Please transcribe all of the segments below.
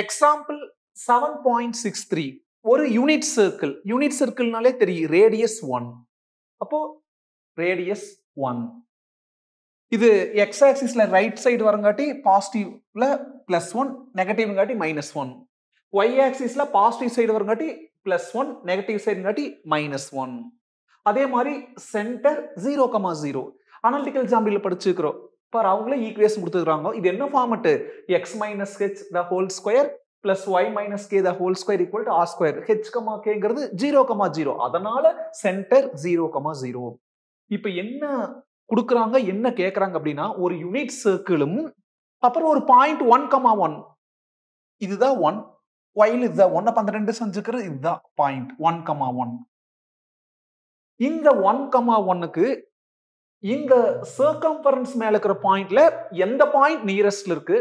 Example seven point six three ஒரு unit circle unit சர்க்கிள்னாலே தெரியும். ரேடியஸ் ஒன் அப்போ ரேடியஸ் ஒன் இது எக்ஸ் ஆக்சிஸ்ல ரைட் சைடு வரங்காட்டி பாசிட்டிவ்ல பிளஸ் ஒன் நெகட்டிவ்ங்காட்டி மைனஸ் ஒன் ஒய் ஆக்சிஸ்ல பாசிட்டிவ் சைடு வரங்காட்டி பிளஸ் ஒன் நெகட்டிவ் சைடுங்காட்டி மைனஸ் ஒன் அதே மாதிரி centre zero comma zero analytical example படிச்சிருக்கிறோம். பார் அவங்களே ஈக்குவேஷன் கொடுத்துருக்காங்க இது என்ன format x minus h the whole square plus y minus k the whole square equal to r square h comma கேங்கிறது zero comma zero அதனால centre zero comma zero இப்போ என்ன கொடுக்குறாங்க என்ன கேட்குறாங்க அப்படின்னா ஒரு யூனிட் சர்க்கிளும் அப்புறம் ஒரு பாயிண்ட் ஒன் கமா ஒன் இதுதான் ஒன் ஒயில் இதுதான் ஒன் அப்போ ரெண்டு செஞ்சுக்கிறது இதுதான் பாயிண்ட் ஒன் கமா ஒன் இந்த ஒன் கமா ஒன்னுக்கு இந்த சர்க்கம்பரன்ஸ் மேல இருக்கிற பாயிண்ட்ல எந்த பாயிண்ட் நியரஸ்ட்ல இருக்கு?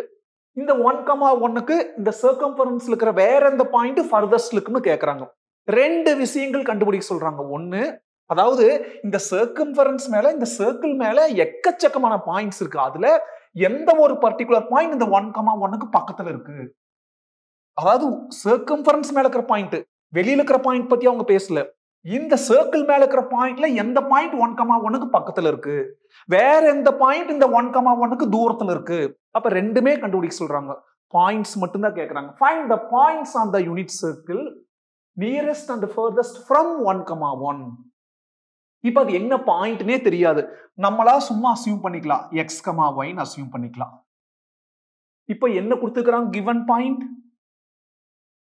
இந்த ஒன் கமா ஒன்னுக்கு இந்த சர்க்கம்பரன்ஸ்ல இருக்கிற வேற எந்த பாயிண்ட் ஃபர்தஸ்ட் இருக்குன்னு கேட்கறாங்க ரெண்டு விஷயங்கள் கண்டுபிடிக்க சொல்றாங்க. ஒன்னு அதாவது இந்த சர்க்கம்பரன்ஸ் மேல இந்த சர்க்கிள் மேல எக்கச்சக்கமான பாயிண்ட்ஸ் இருக்கு. அதுல எந்த ஒரு பர்டிகுலர் பாயிண்ட் இந்த ஒன் கமா ஒன்னுக்கு பக்கத்துல இருக்கு? அதாவது சர்க்கம்பரன்ஸ் மேல இருக்கிற பாயிண்ட் வெளியில இருக்கிற பாயிண்ட் பத்தி அவங்க பேசல. இந்த சர்க்கிள் மேல இருக்கிற பாயிண்ட்ல எந்த பாயிண்ட் ஒன் கமா ஒனுக்கு பக்கத்துல இருக்கு? வேற எந்த பாயிண்ட் இந்த ஒன் கமா ஒனுக்கு தூரத்துல இருக்கு? அப்ப ரெண்டுமே கண்டுபிடிக்க சொல்றாங்க. பாயிண்ட்ஸ் மட்டும்தான் கேக்குறாங்க. Find the points on the unit circle nearest and farthest from one comma one இப்ப அது என்ன பாயிண்ட்னே தெரியாது. நம்மளா சும்மா அசியூம் பண்ணிக்கலாம். எக்ஸ் கமா ஒய்னு அசியூம் பண்ணிக்கலாம். இப்போ என்ன கொடுத்துக்கிறாங்க given point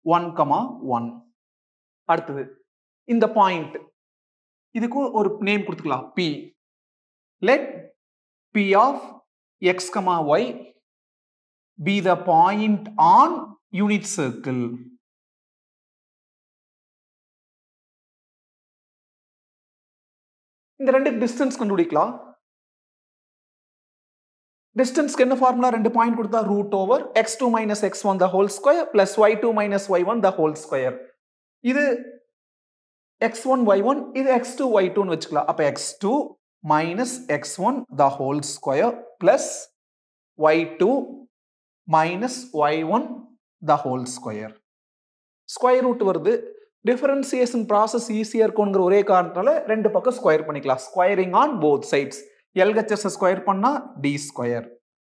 one comma one அடுத்தது இந்த பாயிண்ட் இதுக்கும் ஒரு நேம் கொடுத்துக்கலாம். P let P of x comma y P the point on unit circle இந்த ரெண்டு டிஸ்டன்ஸ் கண்டுபிடிக்கலாம். டிஸ்டன்ஸ்க்கு என்ன ஃபார்முலா ரெண்டு பாயிண்ட் கொடுத்தா root over x two minus x one the whole square plus y two minus y one the whole square இது x one y one இது x two y டூன்னு வச்சுக்கலாம். அப்போ x two minus x one the whole square plus y two minus y one the whole square square root வருது. Differentiation process ஈஸியாக இருக்குங்கிற ஒரே காரணத்தால ரெண்டு பக்கம் ஸ்கொயர் பண்ணிக்கலாம். Squaring on both sides LHS square பண்ணால் டி ஸ்கொயர்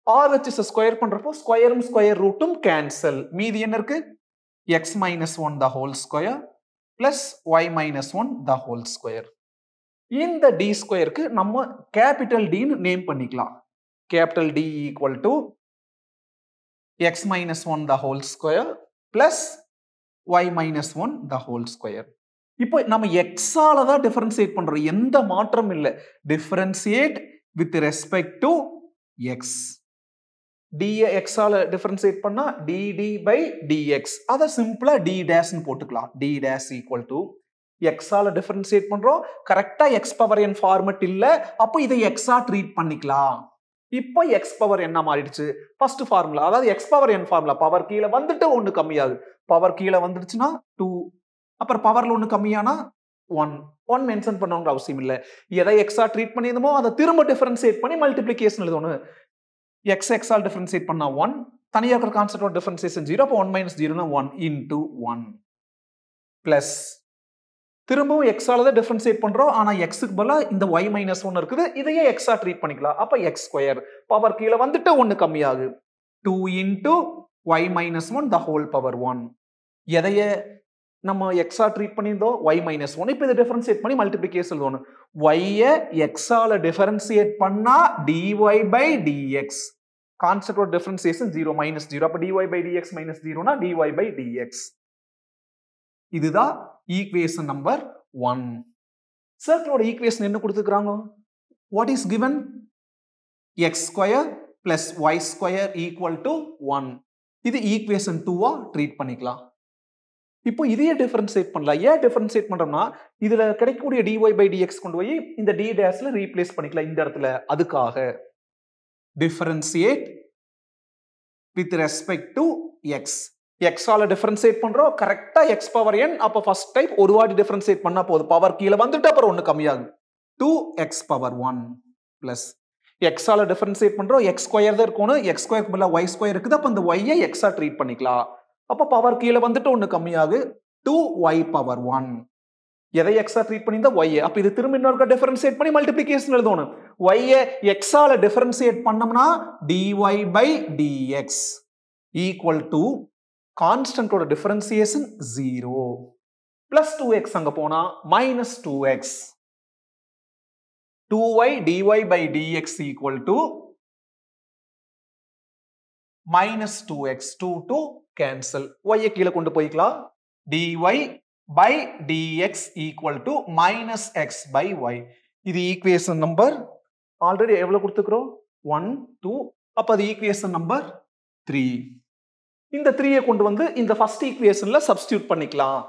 ஆர்ஹெச்எஸ் ஸ்கொயர் பண்ணுறப்போ ஸ்கொயரும் ஸ்கொயர் ரூட்டும் கேன்சல் மீதி என்ன இருக்கு? X minus one the whole square plus y minus one the whole square இந்த டி ஸ்கொயருக்கு நம்ம கேபிட்டல் டின்னு நேம் பண்ணிக்கலாம். Capital D equal to x minus one the whole square plus y minus one the whole square இப்போ நம்ம எக்ஸால தான் differentiate பண்றோம். எந்த மாற்றம் இல்லை. Differentiate with respect to x DA எக்ஸால டிஃபரன்சியேட் பண்ணா டிடி பை டிஎக்ஸ் அதை சிம்பிளா டி டேஷ்னு போட்டுக்கலாம். டி டேஷ் ஈக்குவல் டு எக்ஸால டிஃபரன்சியேட் பண்றோம். கரெக்டா எக்ஸ் பவர் என் ஃபார்மெட் இல்ல. அப்போ இதை எக்ஸா ட்ரீட் பண்ணிக்கலாம். இப்போ எக்ஸ் பவர் என்ன மாறிடுச்சு? ஃபர்ஸ்ட் ஃபார்முலா அதாவது x power n formula power கீழே வந்துட்டு ஒன்று கம்மியாகுது. பவர் கீழே வந்துடுச்சுன்னா டூ அப்புறம் பவர்ல ஒன்று கம்மியானா ஒன் ஒன் மென்ஷன் பண்ணவங்க அவசியம் இல்லை. எதை எக்ஸா ட்ரீட் பண்ணியிருந்தோமோ அதை திரும்ப டிஃபரன்சியேட் பண்ணி மல்டிப்ளிகேஷன் எழுதணும். எக்ஸ் எக்ஸால் டிஃபரன்சியேட் பண்ணால் ஒன் தனியாக இருக்கிற கான்செப்ட் டிஃபரன்சியேஷன் ஜீரோ அப்போ ஒன் மைனஸ் ஜீரோனா ஒன் இன்டு ஒன் ப்ளஸ் திரும்பவும் எக்ஸால தான் டிஃபரன்சியேட் பண்ணுறோம் ஆனால் எக்ஸுக்கு பதிலாக இந்த ஒய் மைனஸ் ஒன் இருக்குது. இதையே எக்ஸாக ட்ரீட் பண்ணிக்கலாம். அப்போ எக்ஸ் ஸ்கொயர் பவர் கீழே வந்துட்டு ஒன்று கம்மியாகு two into y minus one the whole power one எதையே நம்ம எக்ஸா ட்ரீட் பண்ணியிருந்தோம் ஒய் மைனஸ் ஒன் இப்போ இதை டிஃபரன்சியேட் பண்ணி மல்டிபிளிகேஷன் எழுதணும் ஒய்யை எக்ஸால டிஃபரன்சியேட் பண்ணால் dy by dx concept differentiation zero minus zero அப்போ டிஒய் பை டிஎக்ஸ் மைனஸ் ஜீரோனா டிஒய் பை டிஎக்ஸ் இதுதான் ஈக்குவேஷன் நம்பர் ஒன் சர்க்கிளோட ஈக்குவேஷன் என்ன கொடுத்துருக்காங்க what is given x square plus y square equal to one இது equation டூவா treat பண்ணிக்கலாம். இப்போ இதையே டிஃபரன்சியேட் பண்ணலாம். ஏன் டிஃபரன்சியேட் பண்ணுறோம்னா இதில் கிடைக்கக்கூடிய டிஒய் பை டிஎக்ஸ் கொண்டு போய் இந்த டி டேஸில் ரீப்ளேஸ் பண்ணிக்கலாம் இந்த இடத்துல. அதுக்காக. Differentiate with respect to x எக்ஸால differentiate பண்ணுறோம் கரெக்டாக எக்ஸ் பவர் என் அப்போ ஃபர்ஸ்ட் டைப் ஒரு வாட்டி டிஃபரன்சியேட் பண்ணால் போதும். பவர் கீழே வந்துட்டு அப்புறம் ஒன்று கம்மியாகும். Two x power one plus எக்ஸால differentiate பண்ணுறோம் எக்ஸ் ஸ்கொயர் தான் இருக்கணும். எக்ஸ் ஸ்கொயர் பதிலாக ஒய் ஸ்கொயர் இருக்குது. அப்போ அந்த ஒய்யை எக்ஸாக ட்ரீட் பண்ணிக்கலாம். அப்போ பவர் கீழே வந்துட்டு ஒன்று கம்மியாகு. டூ ஒய் பவர் ஒன் எதை எக்ஸா ட்ரீட் பண்ணியிருந்தா ஒய்யை அப்போ இது திரும்ப இன்னொரு டிஃபரன்சியேட் பண்ணி மல்டிபிளிகேஷன் எழுதணும். ஒய்யை எக்ஸால டிஃபரன்சியேட் பண்ணோம்னா dy by dx equal to கான்ஸ்டன்டோட differentiation zero plus two x அங்கே போனால் minus two x two y dy by dx equal to minus two x two two cancel ஒய்யை கீழே கொண்டு போய்க்கலாம். Dy by dx equal to minus x by y இது equation number already எவ்வளோ கொடுத்துக்கிறோம் one two அப்போ அது ஈக்குவேஷன் நம்பர் த்ரீ இந்த த்ரீயை கொண்டு வந்து இந்த ஃபர்ஸ்ட் ஈக்குவேஷன்ல சப்ஸ்டியூட் பண்ணிக்கலாம்.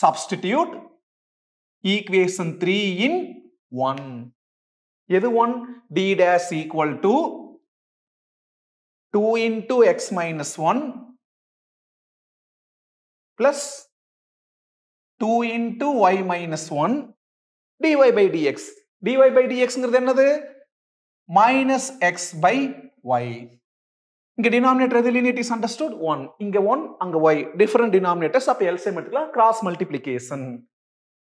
Substitute equation three in one எது one D dash equal to two into x minus one plus two into y minus one dy by dx dy by டிஎக்ஸ்ங்கிறது என்னது? Minus x by y இங்க denominator எது? லினியட் is understood one இங்க one அங்க y different denominators அப்ப LCM எடுத்துக்கலாம். Cross multiplication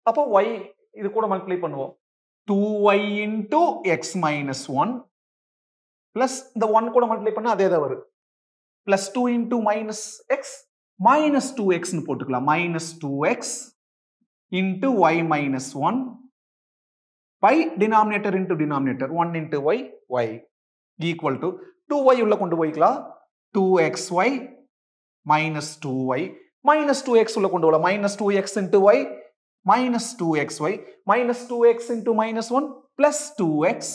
அப்போ y இது கூட மல்டிப்ளை பண்ணுவோம். Two y into x minus one plus இந்த ஒன் கூட மல்டிப்ளை பண்ணால் அதே தான் வரும். Plus two into minus x minus two எக்ஸ்னு போட்டுக்கலாம் minus two x into y minus one by denominator into denominator one into y y equal to two y உள்ள கொண்டு போய்க்கலாம் two x y minus two y minus two x உள்ள கொண்டு வரலாம் minus two x into y minus two x y minus two x into minus one plus two x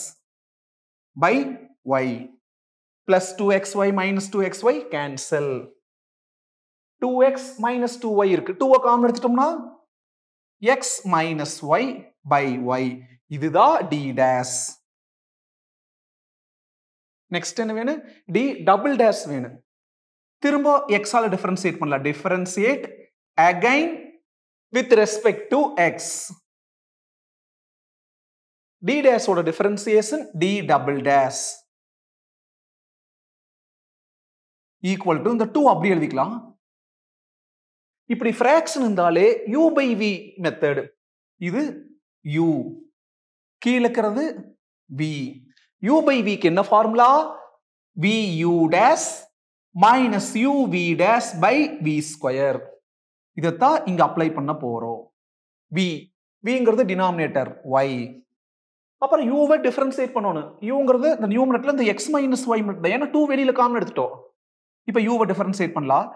by y plus two x y minus two x y cancel two x minus two y இருக்கு. டூவை common எடுத்துட்டோம்னா x minus y by y இதுதான் d dash next என்ன வேணும்? D double dash வேணும். திரும்ப எக்ஸால differentiate பண்ணலாம். Differentiate again with respect to x d டேஸோட differentiation d double dash equal to இந்த டூ அப்படி எழுதிக்கலாம். இப்படி ஃப்ராக்ஷன் இருந்தாலே யூ பை வி மெத்தடு இது யூ கீழே இருக்கிறது வி யூ பை விக்கு என்ன formula v u dash minus u v dash by v square இதைத்தான் இங்கே அப்ளை பண்ண போகிறோம் வி விங்கிறது டினாமினேட்டர் ஒய் அப்புறம் யூவை டிஃபரன்சியேட் பண்ணணும். யூங்கிறது இந்த நியூமினேட்ல இந்த எக்ஸ் மைனஸ் ஒய் மினிட் ஏன்னா டூ வெளியில் காமன் எடுத்துட்டோம். இப்போ யூவை டிஃபரன்சியேட் பண்ணலாம்.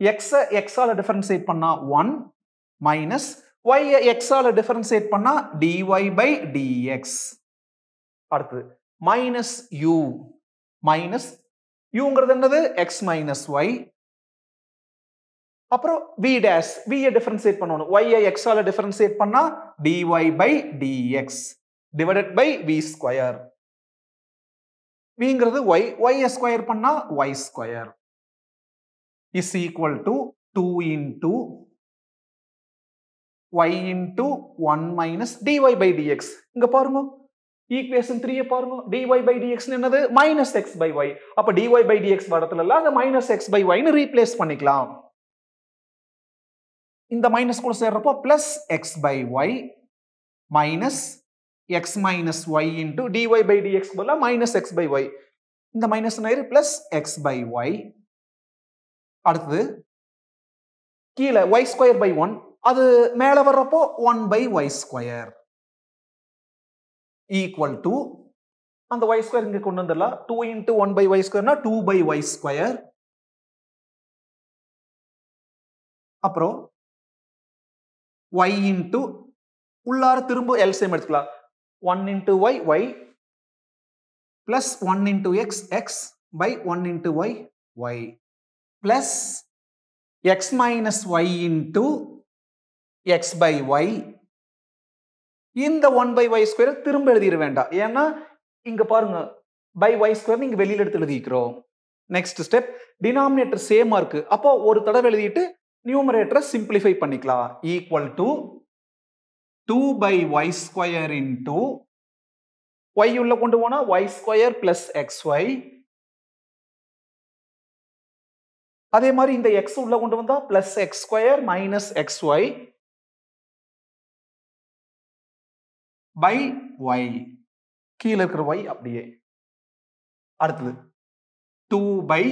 எக்ஸை எக்ஸால் டிஃபரன்சியேட் பண்ணால் ஒன் மைனஸ் ஒய்யை எக்ஸால் டிஃபரன்சியேட் பண்ணால் டிஒய் பை டிஎக்ஸ் அடுத்தது மைனஸ் யூ மைனஸ் யூங்கிறது என்னது? எக்ஸ் மைனஸ் ஒய் அப்புறம் வி டேஷ் வியை டிஃபரன்சியேட் பண்ணணும். ஒய்யை எக்ஸால டிஃபரன்சியேட் பண்ணால் dy by dx divided by v square விங்கிறது y ஒய்யை ஸ்கொயர் பண்ணால் y square is equal to two into y into one minus dy by dx இங்க பாருங்க. ஈக்குவேஷன் த்ரீயை பாருங்க. டிஒய் பை டிஎக்ஸ் என்னது? மைனஸ் எக்ஸ் பை ஒய் அப்ப dy by dx வரத்துல எல்லாம் அந்த மைனஸ் எக்ஸ் பை ஒய்னு ரீப்ளேஸ் பண்ணிக்கலாம். இந்த மைனஸ் கூட சேர்றப்போ plus x by y minus x minus y into dy by dx பதிலாக மைனஸ் எக்ஸ் பை ஒய் இந்த மைனஸ் ஆயிரு பிளஸ் எக்ஸ் பை ஒய் அடுத்தது கீழே ஒய் ஸ்கொயர் பை ஒன் அது மேலே வர்றப்போ one by y square equal to அந்த y square இங்கே கொண்டு வந்துடலாம். Two into one by y ஸ்கொயர்னா two by y square அப்புறம் ஒய் இன்ட்டு உள்ளார திரும்ப எல்சிஎம் எடுத்துக்கலாம். One into y y plus one into x x by one into y y plus x minus y into x by y இந்த one by y square திரும்ப எழுதிட வேண்டாம். ஏன்னா இங்க பாருங்க பை ஒய் ஸ்கொயர் நீங்க வெளியில் எடுத்து எழுதிக்கிறோம். நெக்ஸ்ட் ஸ்டெப் டினாமினேட்டர் சேமா இருக்கு. அப்போ ஒரு தடவை எழுதிட்டு நியூமரேட்டரை சிம்பிளிஃபை பண்ணிக்கலாம். Equal to two by y square into y உள்ள கொண்டு போனா y square plus x y அதே மாதிரி இந்த எக்ஸ் உள்ள கொண்டு வந்தா plus x square minus x y by y கீழே இருக்கிற ஒய் அப்படியே. அடுத்தது two by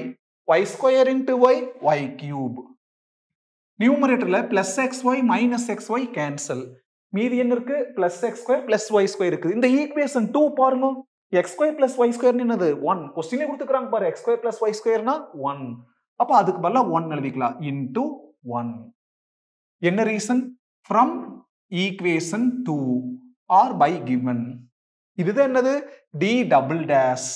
y square into y y cube நியூமரேட்டர்ல plus x y minus x y cancel மீதி என்ன இருக்கு? Plus x square plus y square இருக்குது. இந்த ஈக்குவேஷன் டூ பாருங்க. X square plus y square என்னது? ஒன் கொஸ்டினே கொடுத்துக்கிறாங்க பாரு. எக்ஸ் ஸ்கொயர் பிளஸ் ஒய் ஸ்கொயர்னா ஒன் அப்போ அதுக்கு பதிலாக ஒன் எழுதிக்கலாம். இன்டு ஒன் என்ன reason from equation two or by given இதுதான் என்னது? D double dash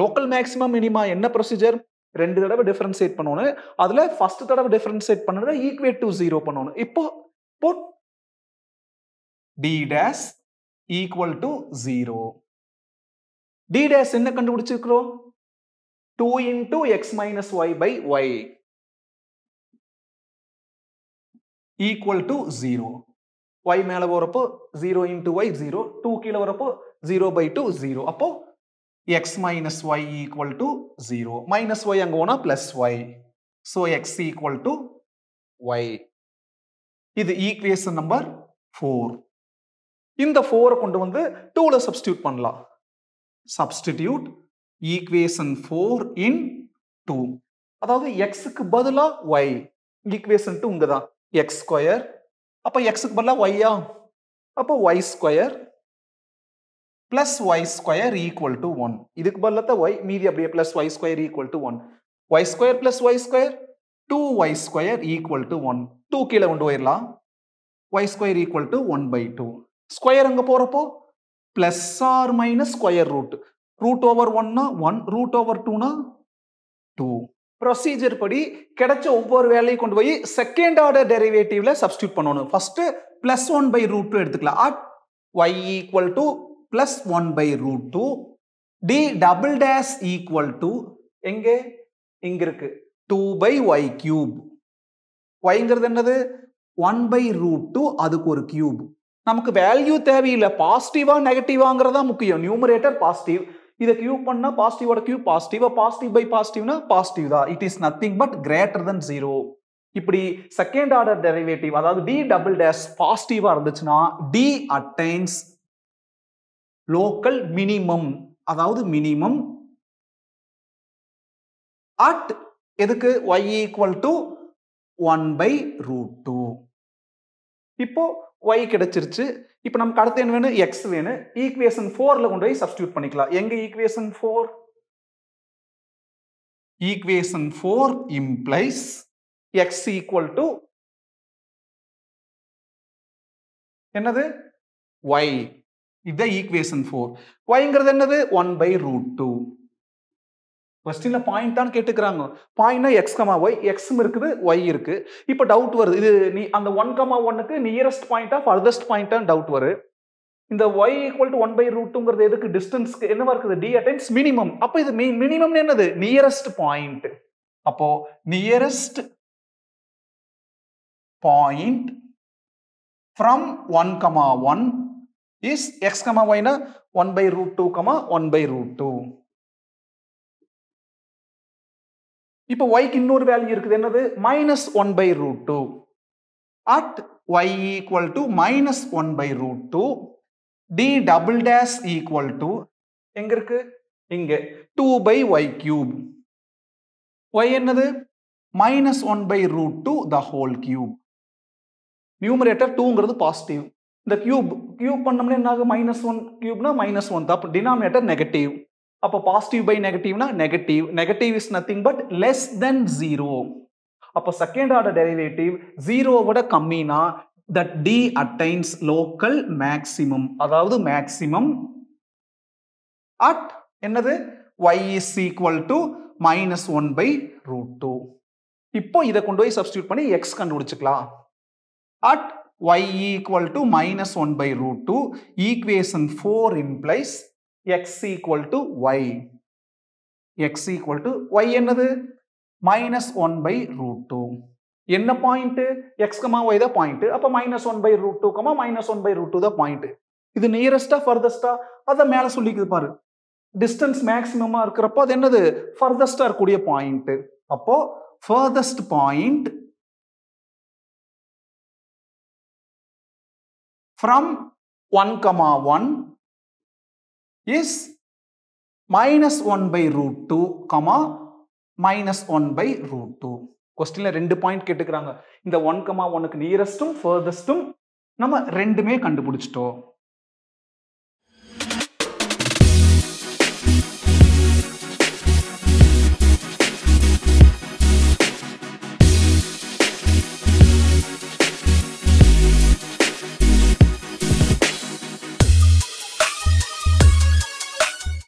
local maximum minima என்ன ப்ரொசீஜர் ரெண்டு தடவை டிஃபரன்சியேட் பண்ணணும். அதில் ஃபர்ஸ்ட் தடவை டிஃபரன்சியேட் பண்ணதை ஈக்குவேட் டு ஜீரோ பண்ணணும். இப்போ put. D dash equal to zero d dash என்ன கண்டுபிடிச்சிருக்கிறோம்? Two into x minus y by y equal to zero y மேல வரப்போ zero into y zero two கீழே வரப்போ ஜீரோ பை டூ ஜீரோ அப்போ x minus y equal to zero minus y அங்கே போனால் plus y so x equal to y இது equation number four இந்த ஃபோரை கொண்டு வந்து டூவில் சப்ஸ்டியூட் பண்ணலாம். Substitute equation four in two அதாவது எக்ஸுக்கு பதிலாக ஒய் ஈக்குவேஷன் டூ இங்கே தான் எக்ஸ் ஸ்கொயர் அப்போ எக்ஸுக்கு பதிலாக ஒய்யா அப்போ y square plus y square equal to one இதுக்கு பதிலாக ஒய் மீதி அப்படியே plus y square equal to one y square plus y square two y square equal to one two கீழே கொண்டு போயிடலாம் y square equal to one by two square அங்கே போகிறப்போ plus or minus square root root over one one root over டூனா two procedure படி கிடைச்ச ஒவ்வொரு வேலையும் கொண்டு போய் செகண்ட் ஆர்டர் டெரிவேட்டிவ்ல சப்ஸ்டியூட் பண்ணணும். First plus one by root two எடுத்துக்கலாம். At y equal to plus one by root two d double dash equal to எங்கே? இங்க இருக்கு. டூ பை ஒய் கியூப் ஒய்ங்கிறது என்னது? ஒன் பை ரூட் டூ அதுக்கு ஒரு cube நமக்கு வேல்யூ தேவையில்லை. பாசிட்டிவா நெகட்டிவாங்கிறதா முக்கியம். நியூமரேட்டர் பாசிட்டிவ் இதை கியூப் பண்ணால் பாசிட்டிவோட கியூப் பாசிட்டிவா பாசிட்டிவ் பை பாசிட்டிவ்னா பாசிட்டிவ் தான். It is nothing but greater than zero இப்படி செகண்ட் ஆர்டர் டெரிவேட்டிவ் அதாவது டி டபுள் டேஷ் பாசிட்டிவா இருந்துச்சுன்னா டி அட்டைன்ஸ் லோக்கல் மினிமம் அதாவது மினிமம் அட் எதுக்கு? Y equal to one by root two இப்போது ஒய் கிடைச்சிருச்சு. இப்போ நமக்கு அடுத்து என்ன வேணும்? எக்ஸ் வேணும். ஈக்குவேஷன் ஃபோரில் கொண்டு போய் சப்ஸ்டியூட் பண்ணிக்கலாம். எங்கே equation four equation four implies x equal to என்னது? ஒய் இதுதான் ஈக்குவேஷன் ஃபோர் ஒய்ங்கிறது என்னது? ஒன் பை ரூட் டூ கொஸ்டின்ல பாயிண்டான்னு கேட்டுக்கிறாங்க. பாயிண்ட்னா எக்ஸ் கமா ஒய் எக்ஸும் இருக்குது ஒய் இருக்கு. இப்போ டவுட் வருது. இது நீ அந்த ஒன் கமா ஒன்னுக்கு நியரஸ்ட் பாயிண்டா ஃபர்தஸ்ட் பாயிண்டான்னு டவுட் வரும் இந்த y equal to one by ரூட்டுங்கிறது எதுக்கு? டிஸ்டன்ஸ்க்கு என்னவா இருக்குது? டி அட்டைன்ஸ் மினிமம் அப்போ இது மினிமம் என்னது? நியரஸ்ட் பாயிண்ட் அப்போ nearest point from one comma one is x comma ஒய்னா one by root two comma one by root two இப்போ ஒய்க்கு இன்னொரு வேல்யூ இருக்குது. என்னது? Minus one by root two at y equal to minus one by root two d double dash equal to எங்க இருக்கு? இங்க. Two by y cube y என்னது? Minus one by root two the whole cube numerator டூங்கிறது positive இந்த cube cube பண்ணோம்னா என்ன ஆகும் minus one கியூப்னா minus one தான் டினாமினேட்டர் நெகட்டிவ் அப்போ positive by நெகட்டிவ்னா negative negative is nothing but less than zero அப்போ second order derivative ஜீரோவோட கம்மினா that d attains local maximum அதாவது மேக்சிமம் அட் என்னது? Y is equal to minus one by root two இப்போ இதை கொண்டு போய் substitute பண்ணி x கண்டுபிடிச்சிக்கலாம். At y equal to minus one by root two equation four implies x equal to y x equal to y என்னது? Minus one by root two என்ன point x comma y தான் point அப்போ minus one by root two comma minus one by root two தான் point இது நியரஸ்டா ஃபர்தஸ்டா அதை மேலே சொல்லிக்குது பாரு. டிஸ்டன்ஸ் மேக்சிமமா இருக்கிறப்போ அது என்னது? ஃபர்தஸ்டா இருக்கக்கூடிய பாயிண்ட் அப்போ farthest point from one comma one is minus one by root two comma minus one by root two கொஸ்டின்ல ரெண்டு பாயிண்ட் கேட்டுக்கிறாங்க. இந்த ஒன் கமா ஒனுக்கு நியரஸ்டும் ஃபர்தஸ்டும் நம்ம ரெண்டுமே கண்டுபிடிச்சிட்டோம்.